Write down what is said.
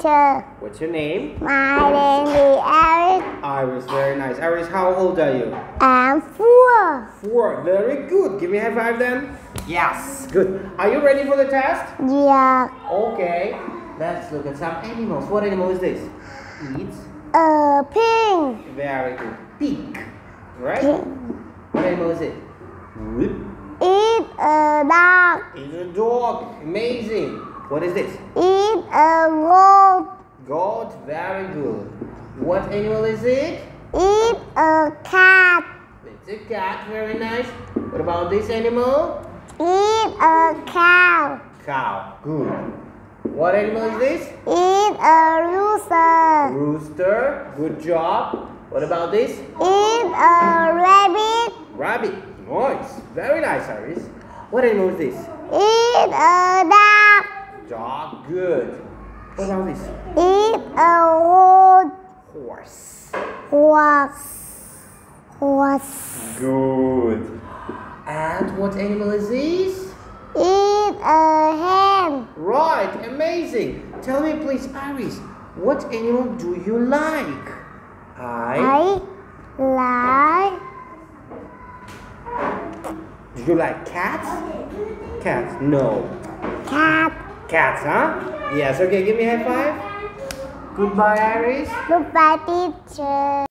teacher. What's your name? My name is Eric. Iris, very nice. Iris, how old are you? I'm four. Four, very good. Give me a high five then. Yes, good. Are you ready for the test? Yeah. Okay, let's look at some animals. What animal is this? Eats. A pink. Very good. Pig, right? Pink. What animal is it? Whip. Eat a dog. It's a dog. Amazing. What is this? Eat a goat. Goat. Very good. What animal is it? Eat a cat. It's a cat. Very nice. What about this animal? Eat a cow. Cow. Good. What animal is this? Eat a rooster. Rooster. Good job. What about this? Eat a rabbit. Rabbit. Nice. Very nice, Iris. What animal is this? Eat a dog. Dog. Good. What about this? Eat a horse. Horse. Horse. Horse. Good. And what animal is this? Eat a hen. Right, amazing. Tell me please, Iris, what animal do you like? I. I like Do you like cats? Cats? No. cat. Cats, huh? Yes, okay, give me a high five. Goodbye, Iris. Goodbye, teacher.